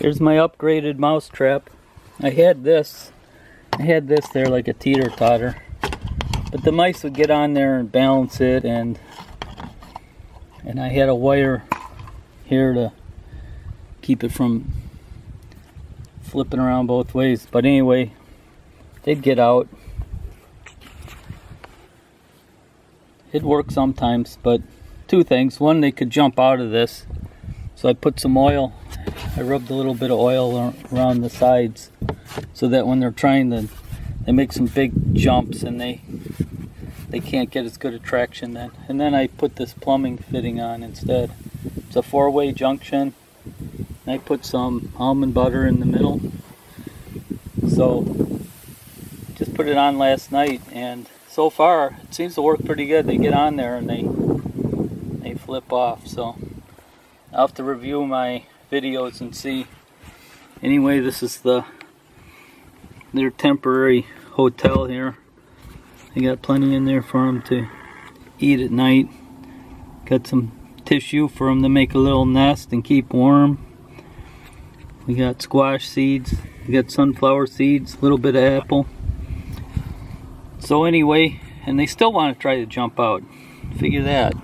Here's my upgraded mouse trap. I had this. I had this there like a teeter-totter. But the mice would get on there and balance it and and I had a wire here to keep it from flipping around both ways. But anyway, they'd get out. It'd work sometimes, but two things. One, they could jump out of this. So I put some oil I rubbed a little bit of oil around the sides so that when they're trying to, they make some big jumps and they they can't get as good a traction then. And then I put this plumbing fitting on instead. It's a four-way junction. I put some almond butter in the middle. So just put it on last night and so far it seems to work pretty good. They get on there and they they flip off. So I'll have to review my videos and see. Anyway, this is the their temporary hotel here. They got plenty in there for them to eat at night. Got some tissue for them to make a little nest and keep warm. We got squash seeds. We got sunflower seeds, a little bit of apple. So anyway, and they still want to try to jump out. Figure that.